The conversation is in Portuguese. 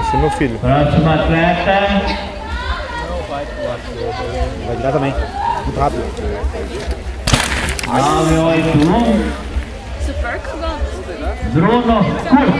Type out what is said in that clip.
Esse é meu filho. Próximo atleta. Vai virar também. Muito rápido. 981. Super. Bruno Curto.